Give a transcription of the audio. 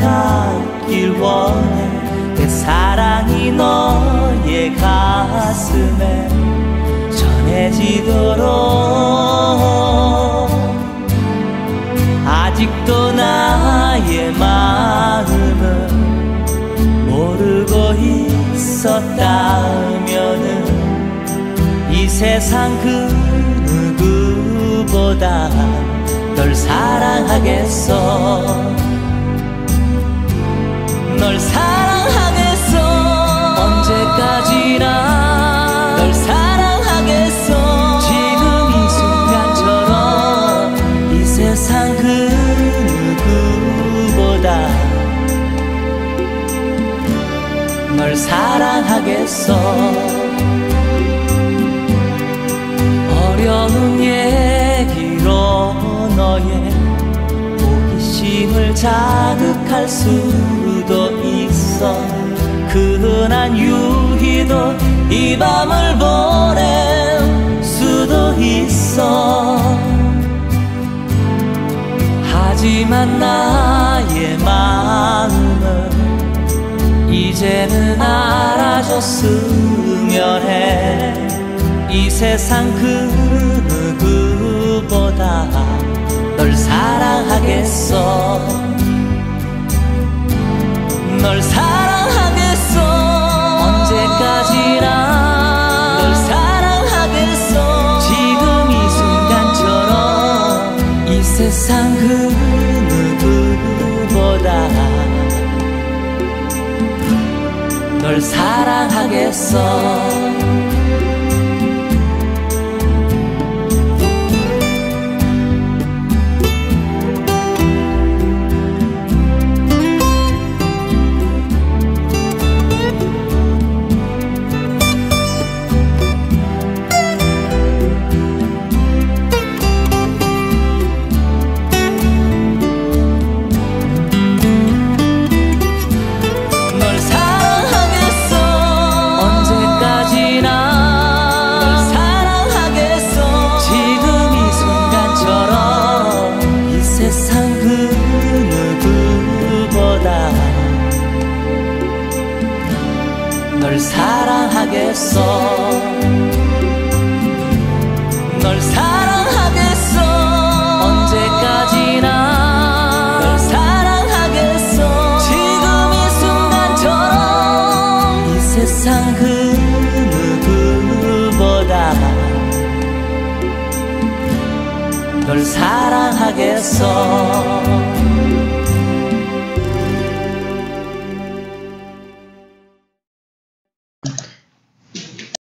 닿길 원해. 내 사랑이 너의 가슴에 전해지도록. 아직도 나의 마음은 모르고 있었다면은 이 세상 그 누구보다 널 사랑하겠어. 널 사랑하겠어. 언제까지나 널 사랑하겠어. 지금 이 순간처럼 이 세상 그 누구보다 널 사랑하겠어 자극할 수도 있어. 그 흔한 유희도 이 밤을 보낼 수도 있어. 하지만 나의 마음은 이제는 알아줬으면 해. 이 세상 그 누구보다 널 사랑하겠어 널 사랑하겠어. 언제까지나 널 사랑하겠어. 지금 이 순간처럼 이 세상 그 누구보다 널 사랑하겠어 널 사랑하겠어. 널 사랑하겠어. 언제까지나 널 사랑하겠어. 지금 이 순간처럼 이 세상 그 누구보다 널 사랑하겠어